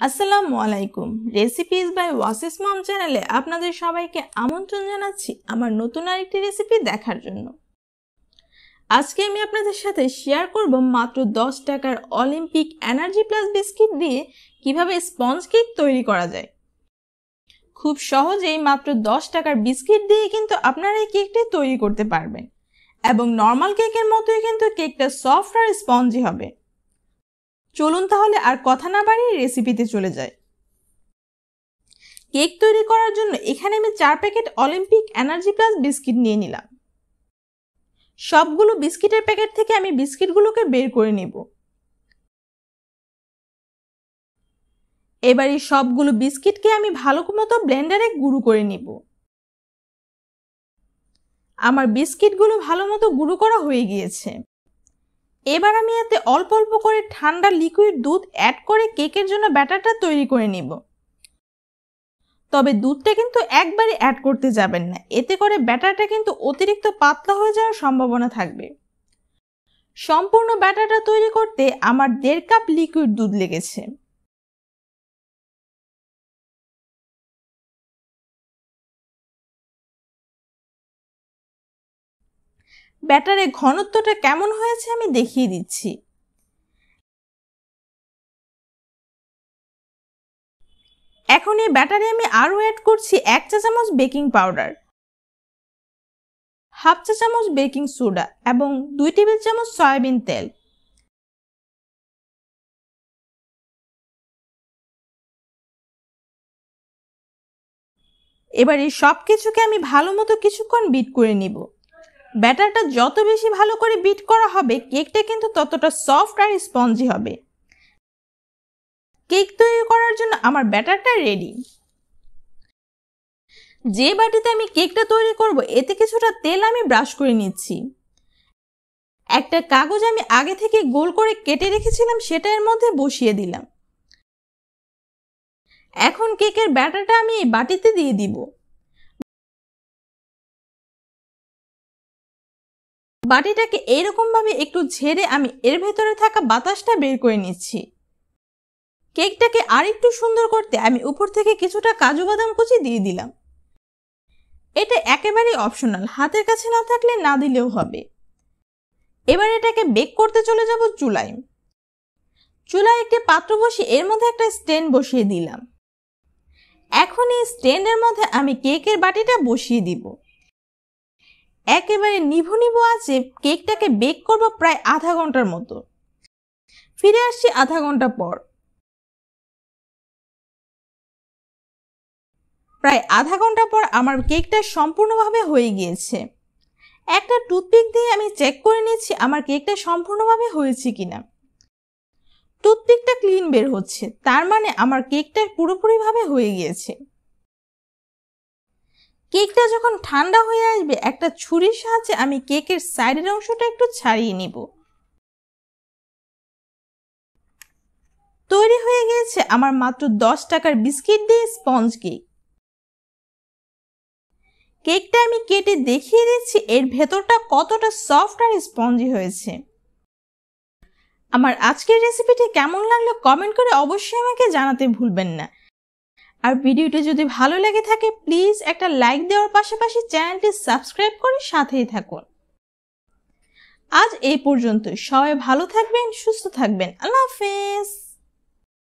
আসসালামু আলাইকুম। Recipes by ওয়াসিস মম চ্যানেলে আপনাদের সবাইকে আমন্ত্রণ জানাচ্ছি আমার নতুন আরেকটি রেসিপি দেখার জন্য। আজকে আমি আপনাদের সাথে শেয়ার করব মাত্র দশ টাকার অলিম্পিক এনার্জি প্লাস বিস্কিট দিয়ে কীভাবে স্পঞ্জ কেক তৈরি করা যায়। খুব সহজেই মাত্র দশ টাকার বিস্কিট দিয়ে কিন্তু আপনারা এই কেকটি তৈরি করতে পারবেন। এবং নর্মাল কেকের মতোই কিন্তু কেকটা সফট আর স্পঞ্জি হবে। চলুন তাহলে আর কথা না বাড়িয়ে রেসিপিতে চলে যায় কেক তৈরি করার জন্য এখানে আমি চার packet Olympic energy plus biscuit নিয়ে নিলাম। সবগুলো বিস্কিটের প্যাকেট থেকে আমি বিস্কিটগুলোকে বের করে নেব। এবার এই সবগুলো বিস্কিটকে আমি ভালো মতো ব্লেন্ডারে গুঁড়ো করে নিব। আমার বিস্কিটগুলো ভালো মতো গুঁড়ো করা হয়ে গিয়েছে। এবার আমি এতে অল্প অল্প করে ঠান্ডা লিকুইড দুধ অ্যাড করে কেকের জন্য ব্যাটারটা তৈরি করে নিব। তবে দুধটা কিন্তু একবারে অ্যাড করতে যাবেন না। এতে করে ব্যাটারটা কিন্তু অতিরিক্ত পাতলা হয়ে যাওয়ার সম্ভাবনা থাকবে। সম্পূর্ণ ব্যাটারটা তৈরি করতে আমার দেড় কাপ লিকুইড দুধ লেগেছে। ব্যাটারের ঘনত্বটা কেমন হয়েছে আমি দেখিয়ে দিচ্ছি। এখন এই ব্যাটারে আমি আরও অ্যাড করছি এক চা চামচ বেকিং পাউডার হাফ চা চামচ বেকিং সোডা এবং দুই টেবিল চামচ সয়াবিন তেল। এবার এই সব কিছুকে আমি ভালো মতো কিছুক্ষণ বিট করে নিব। ব্যাটারটা যত বেশি ভালো করে বিট করা হবে, কেকটা কিন্তু ততটা সফট আর স্পঞ্জি হবে। কেক তৈরি করার জন্য আমার ব্যাটারটা রেডি যে বাটিতে আমি কেকটা তৈরি করব, এতে কিছুটা তেল আমি ব্রাশ করে নিচ্ছি। একটা কাগজ আমি আগে থেকে গোল করে কেটে রেখেছিলাম, সেটা এর মধ্যে বসিয়ে দিলাম। এখন কেকের ব্যাটারটা আমি এই বাটিতে দিয়ে দিব। বাটিটাকে এইরকমভাবে একটু ঝেড়ে আমি এর ভেতরে থাকা বাতাসটা বের করে নিচ্ছি। কেকটাকে আরেকটু সুন্দর করতে আমি উপর থেকে কিছুটা কাজু বাদাম কুচি দিয়ে দিলাম। এটা একেবারেই অপশনাল, হাতের কাছে না থাকলে না দিলেও হবে। এবার এটাকে বেক করতে চলে যাব চুলায়। চুলায় একটি পাত্র বসিয়ে এর মধ্যে একটা স্ট্যান্ড বসিয়ে দিলাম। এখন এই স্ট্যান্ডের মধ্যে আমি কেকের বাটিটা বসিয়ে দিব। একেবারে নিভু নিভু আছে, কেকটাকে বেক করব প্রায় আধা ঘণ্টার মতো। ফিরে আসছি আধা ঘণ্টা পর। প্রায় আধা ঘণ্টা পর আমার কেকটা সম্পূর্ণভাবে হয়ে গিয়েছে। একটা টুথপিক দিয়ে আমি চেক করে নিচ্ছি আমার কেকটা সম্পূর্ণভাবে হয়েছে কিনা। টুথপিকটা ক্লিন বের হচ্ছে, তার মানে আমার কেকটা পুরোপুরিভাবে হয়ে গিয়েছে। কেকটা যখন ঠান্ডা হয়ে আসবে, একটা ছুরির সাহায্যে আমি কেকের সাইডের অংশটা একটু ছাড়িয়ে নিব। তৈরি হয়ে গিয়েছে আমার মাত্র দশ টাকার বিস্কিট দিয়ে স্পঞ্জ কেক। কেকটা আমি কেটে দেখিয়ে দিচ্ছি, এর ভেতরটা কতটা সফট আর স্পঞ্জি হয়েছে। আমার আজকের রেসিপিটি কেমন লাগল কমেন্ট করে অবশ্যই আমাকে জানাতে ভুলবেন না। আর ভিডিওটি যদি ভালো লেগে থাকে প্লিজ একটা লাইক দেওয়ার পাশাপাশি চ্যানেলটি সাবস্ক্রাইব করে সাথেই থাকুন। আজ এই পর্যন্ত সবাই ভালো থাকবেন, সুস্থ থাকবেন। আল্লাহ হাফেজ!